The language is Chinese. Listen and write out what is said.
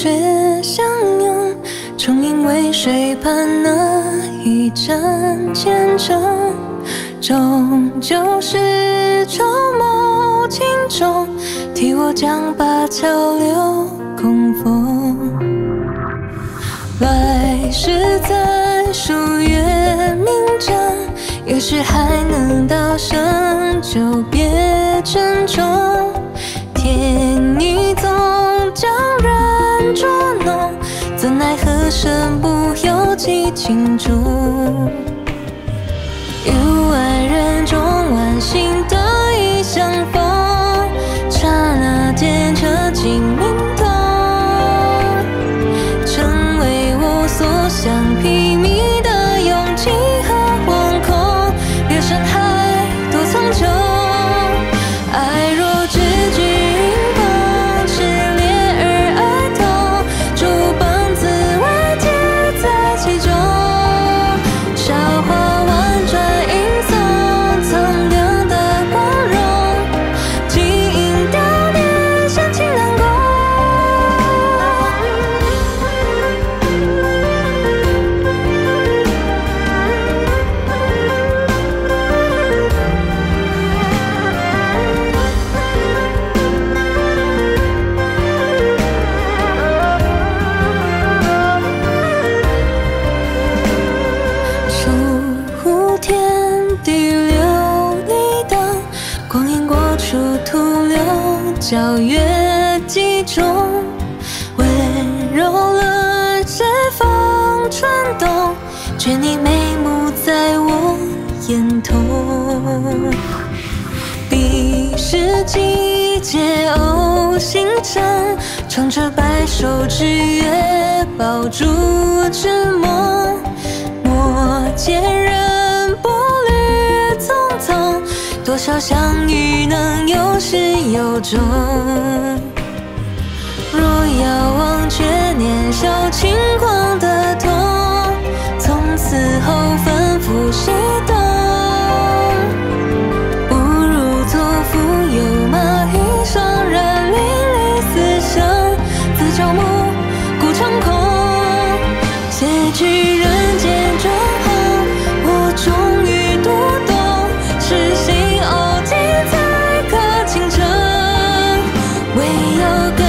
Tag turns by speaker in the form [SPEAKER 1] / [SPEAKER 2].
[SPEAKER 1] 却相拥，重饮渭水畔那一盏虔诚。终究是筹谋镜重，替我将灞桥柳供奉。来世再数月明中，也许还能道声久别珍重。天意。由己皎月几中，温柔了随风春动，却你眉目在我眼瞳。彼时季节偶星辰，唱着白首之约，抱柱之梦。莫见人多少相遇能有始有终。若要忘却年少轻狂的痛，没有。